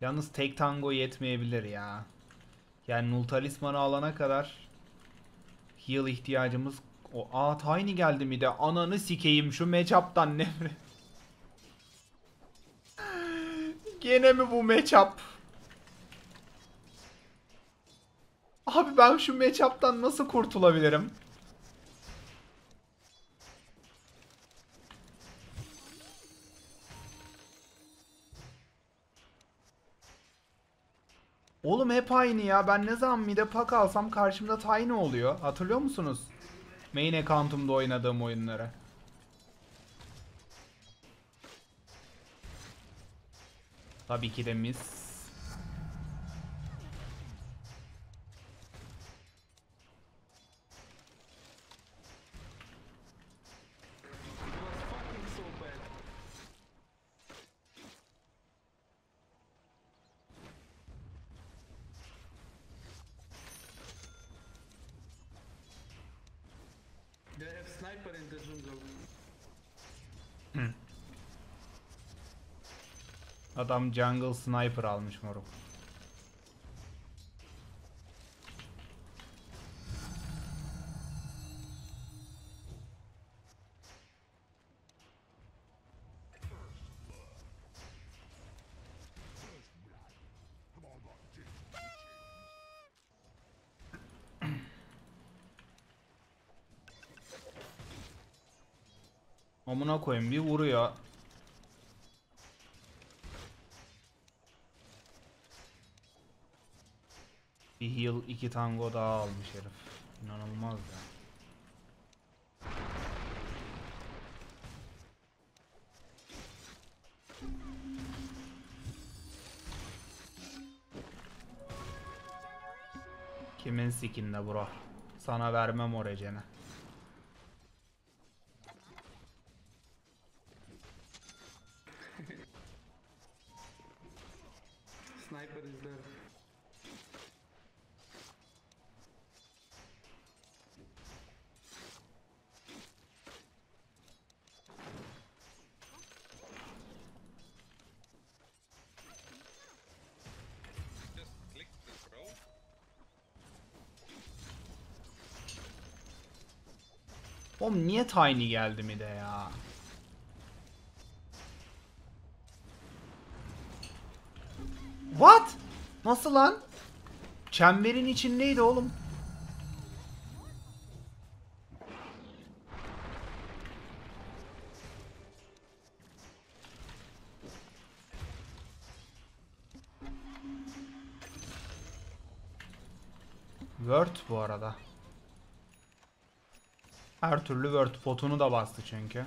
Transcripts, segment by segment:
Yalnız tek tango yetmeyebilir ya. Yani Null alana kadar heal ihtiyacımız o aa Tiny geldi mi de ananı sikeyim şu matchup'tan nefret. Gene mi bu matchup? Abi ben şu matchup'tan nasıl kurtulabilirim? Oğlum hep aynı ya. Ben ne zaman mide pak alsam karşımda Tiny oluyor. Hatırlıyor musunuz? Main account'umda oynadığım oyunları. Tabii ki de mis. Adam jungle sniper almış moruk. Amına koyayım bir vuruyor. Heal iki tango daha almış herif. İnanılmaz ya. Kimin sikinde bro? Sana vermem o recene. Sniper is Oğlum niye Tiny geldi mi de ya? What? Nasıl lan? Çemberin içindeydi oğlum. Word bu arada. Her türlü Word potunu da bastı çünkü.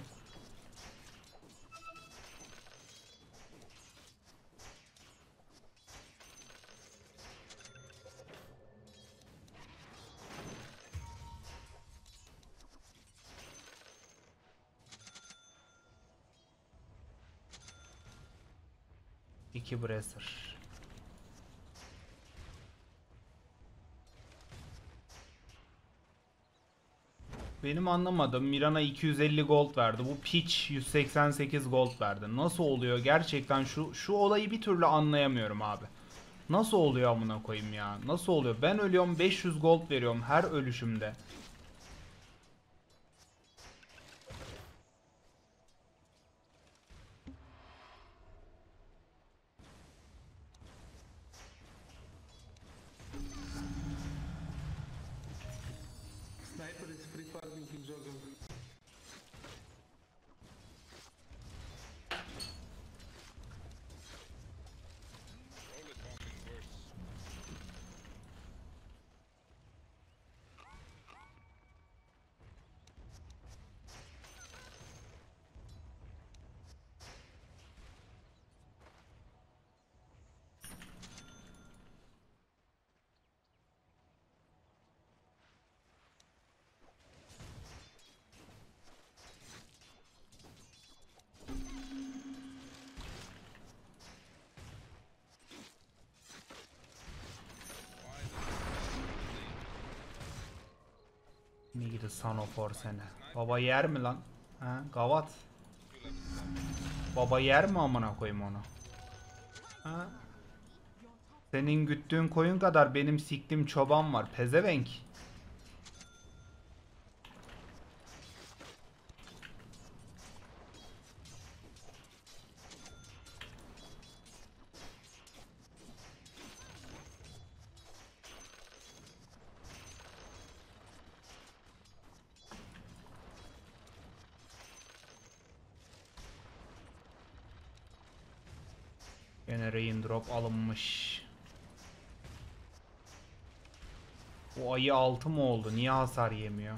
İki Bracer. Benim anlamadığım Mirana 250 gold verdi. Bu Peach 188 gold verdi. Nasıl oluyor? Gerçekten şu şu olayı bir türlü anlayamıyorum abi. Nasıl oluyor amına koyayım ya? Nasıl oluyor? Ben ölüyorum 500 gold veriyorum her ölüşümde. Ne gidi Son of War sene. Baba yer mi lan? Ha, gavat. Baba yer mi amına koyayım onu? Ha? Senin güttüğün koyun kadar benim siktim çoban var. Pezevenk. Gene raindrop alınmış. Bu ayı altı mı oldu? Niye hasar yemiyor?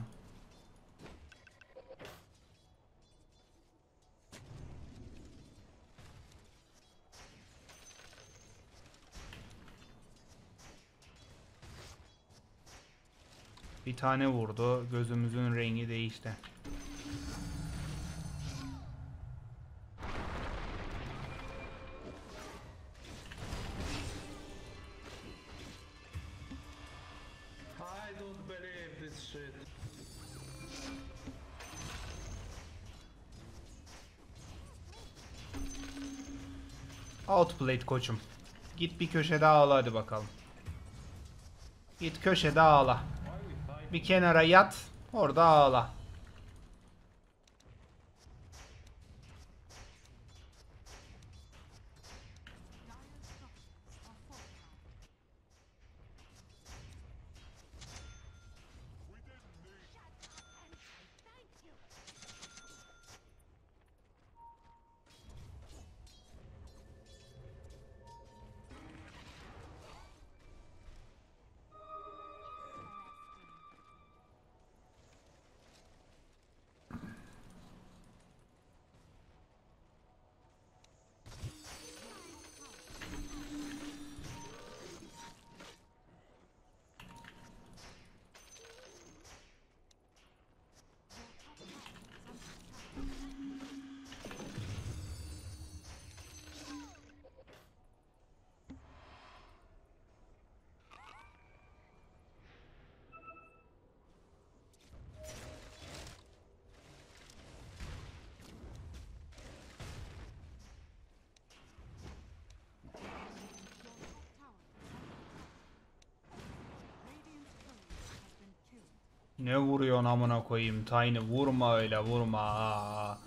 Bir tane vurdu. Gözümüzün rengi değişti. Outplayed koçum. Git bir köşede ağla hadi bakalım. Git köşede ağla. Bir kenara yat. Orada ağla. Ne vuruyorsun amına koyayım Tiny vurma öyle vurma.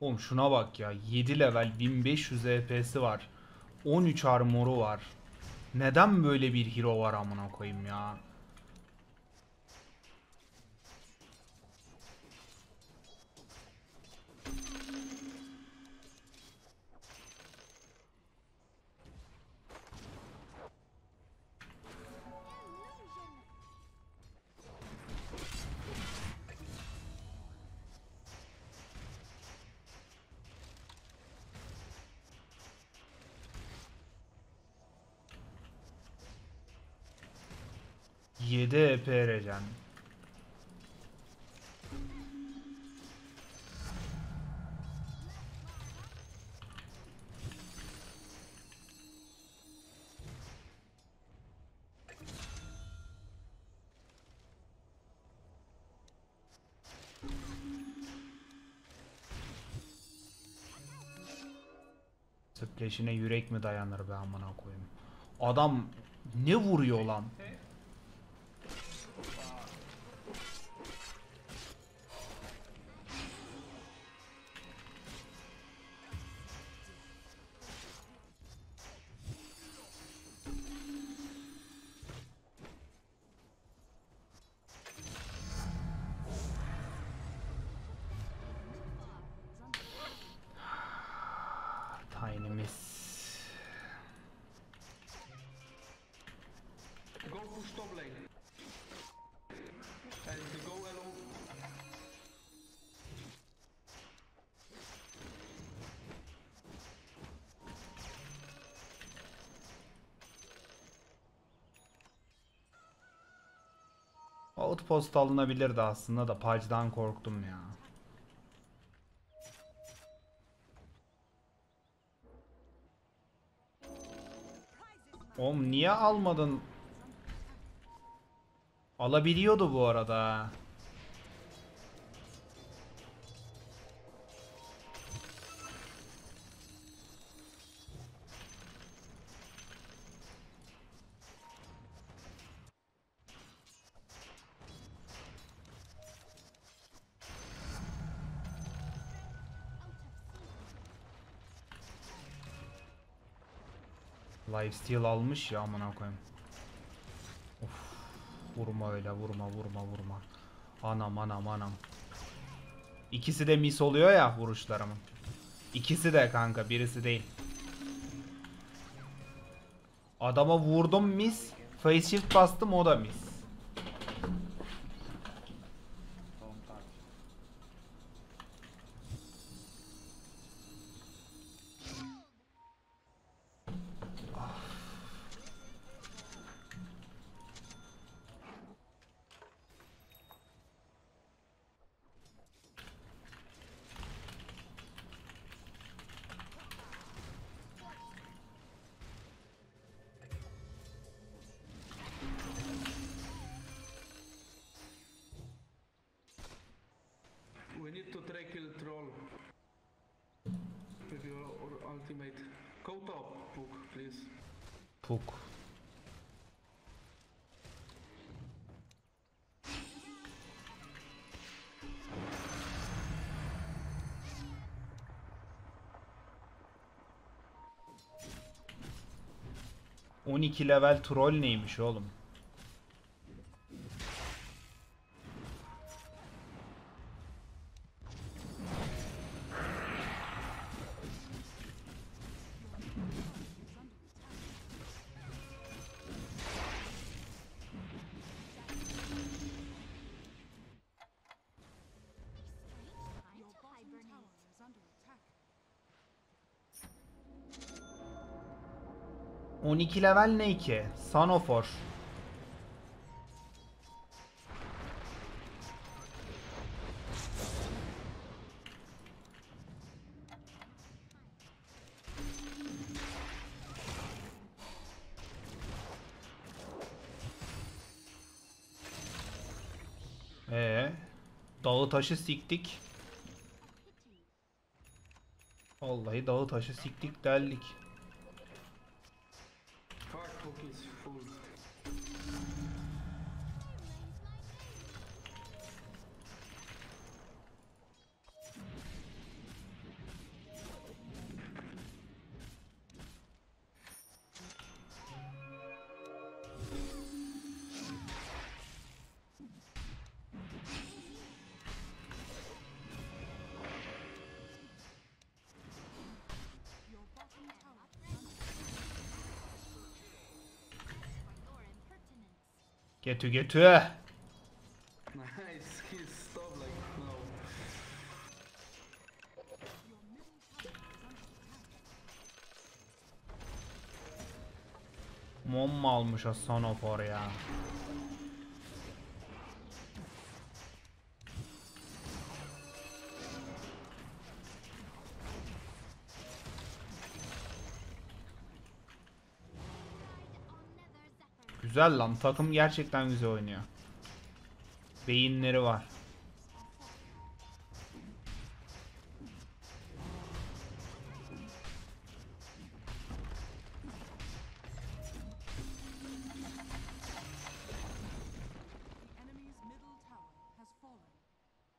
Oğlum şuna bak ya 7 level 1500 EP'si var. 13 armoru var. Neden böyle bir hero var amına koyayım ya? Yedi EP Recen. Splash'ine yürek mi dayanır be amına koyayım. Adam ne vuruyor lan? Outpost alınabilirdi aslında da Page'dan korktum ya. Oğlum niye almadın? Alabiliyordu bu arada. Lifesteal almış ya amına koyayım. Of. Vurma öyle vurma vurma vurma. Anam anam anam. İkisi de mis oluyor ya vuruşlarımın. İkisi de kanka birisi değil. Adama vurdum mis. Face shift bastım o da mis. Try kill troll. With your ultimate. Go top, Book, please. Puk. ...12 level troll neymiş oğlum? 12 level ne ki? Sanofor. Ee, dağı taşı siktik. Vallahi dağı taşı siktik deldik. food. Under attack. Mom almış o Sanofor Güzel lan takım gerçekten güzel oynuyor. Beyinleri var.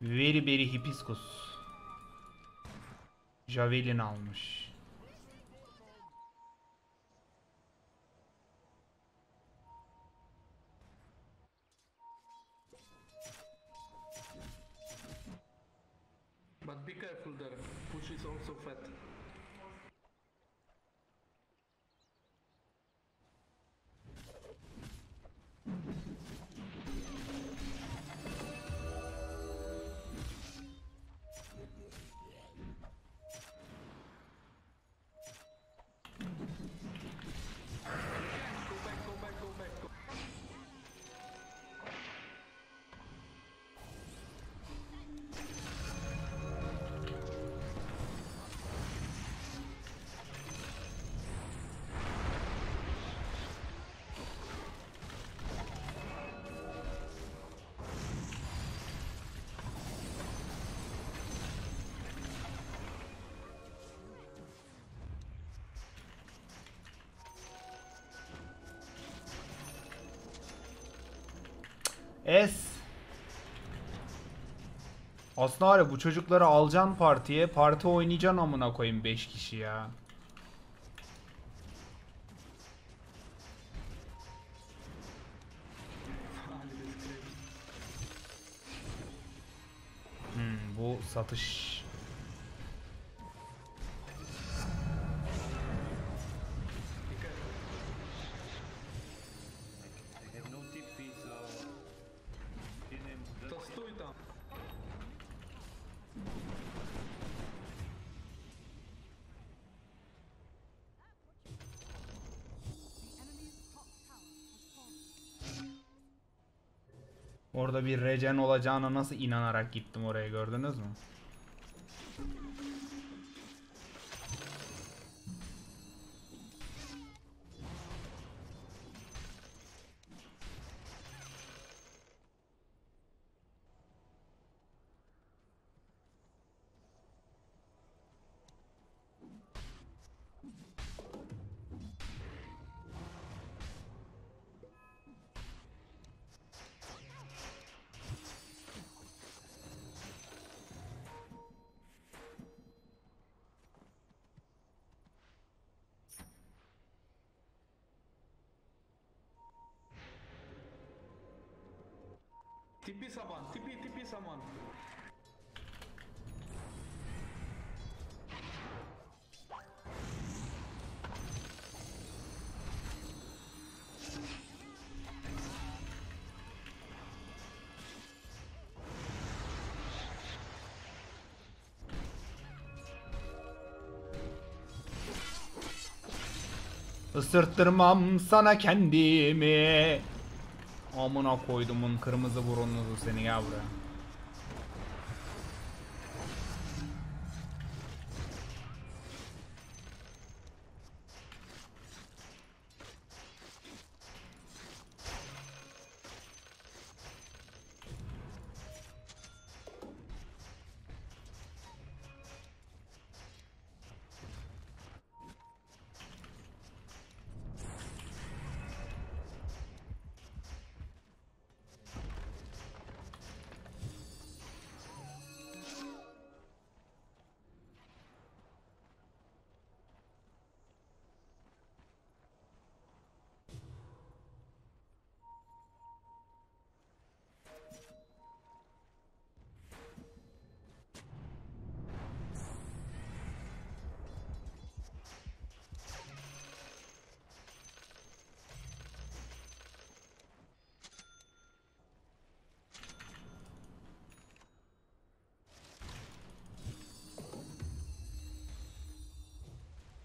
Very very hibiscus. Javelin almış. Es. Aslında var bu çocukları alacaksın partiye. Parti oynayacaksın amına koyayım 5 kişi ya. Orada bir regen olacağına nasıl inanarak gittim oraya gördünüz mü? TP someone. TP TP someone. Isırttırmam sana kendimi. Amına koydumun kırmızı burunluzu seni gel buraya.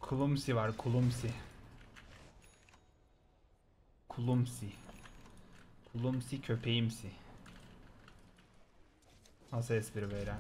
Kulumsi var kulumsi. Kulumsi. Kulumsi köpeğimsi. Nasıl espri beyler?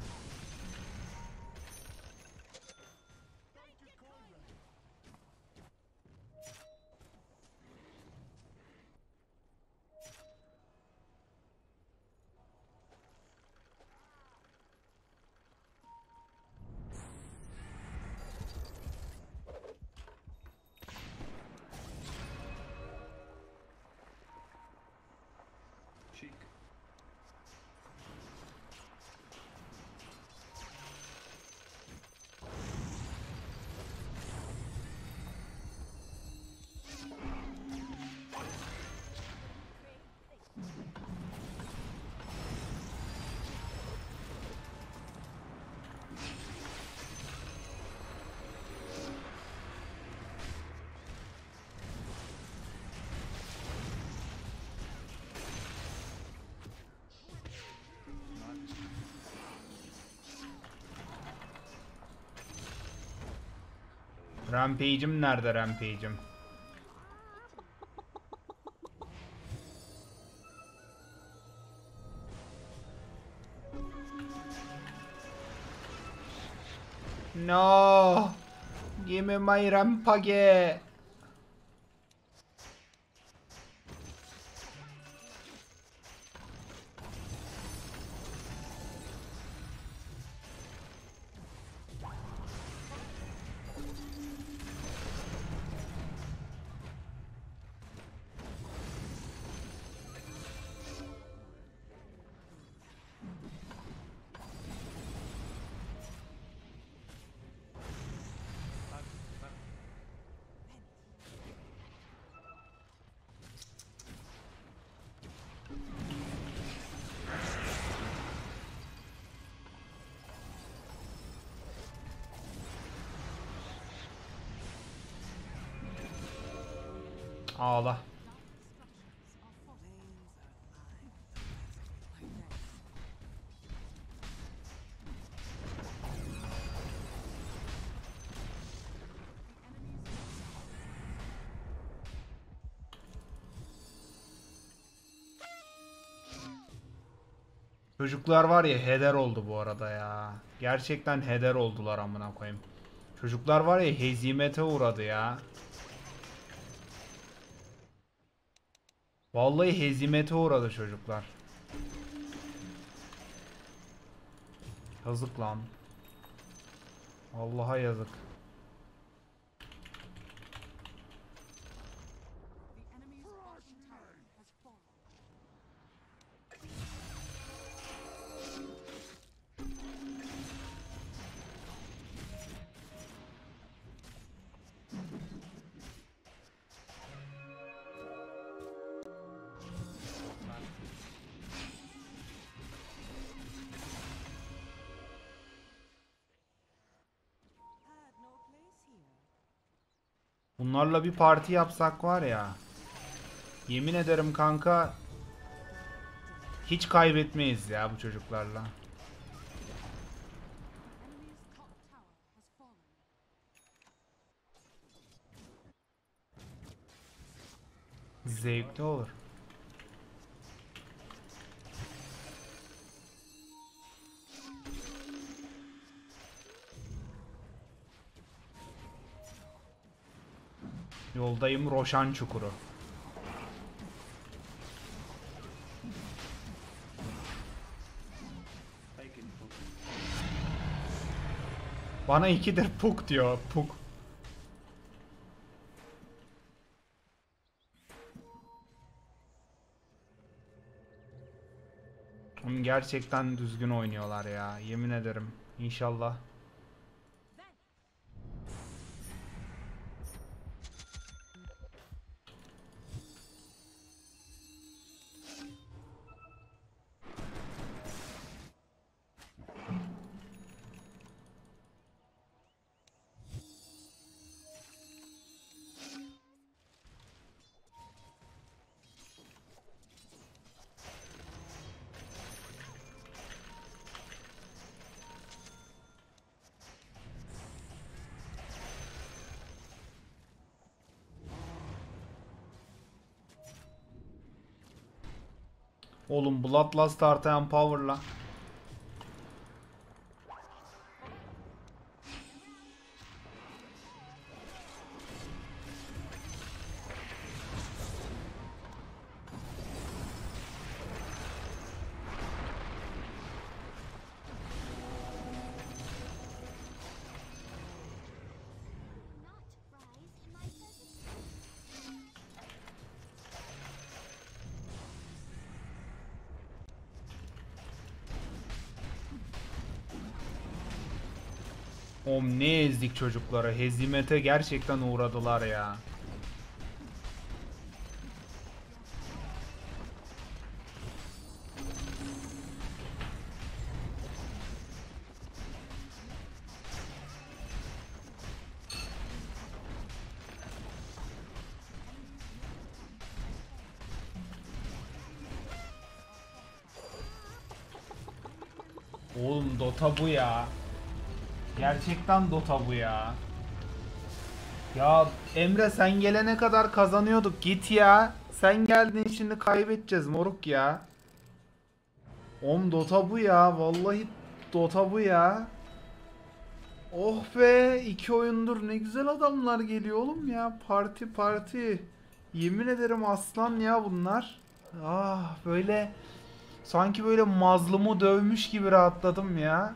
Rampage'im nerede Rampage'im? No! Give me my rampage! Ağla. Çocuklar var ya heder oldu bu arada ya. Gerçekten heder oldular amına koyayım. Çocuklar var ya hezimete uğradı ya. Vallahi hezimete uğradı çocuklar. Yazık lan. Allah'a yazık. Bunlarla bir parti yapsak var ya. Yemin ederim kanka hiç kaybetmeyiz ya bu çocuklarla. Zevkli olur. Yoldayım Roşan Çukuru. Bana ikidir puk diyor. Puk. Gerçekten düzgün oynuyorlar ya. Yemin ederim. İnşallah. Oğlum Bloodlust artayan power'la. Ezdik çocuklara. Hezimete gerçekten uğradılar ya. Oğlum Dota bu ya. Gerçekten Dota bu ya. Ya Emre sen gelene kadar kazanıyorduk. Git ya. Sen geldin şimdi kaybedeceğiz moruk ya. Om Dota bu ya. Vallahi Dota bu ya. Oh be iki oyundur ne güzel adamlar geliyor oğlum ya. Parti parti. Yemin ederim aslan ya bunlar. Ah böyle sanki böyle mazlumu dövmüş gibi rahatladım ya.